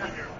down here.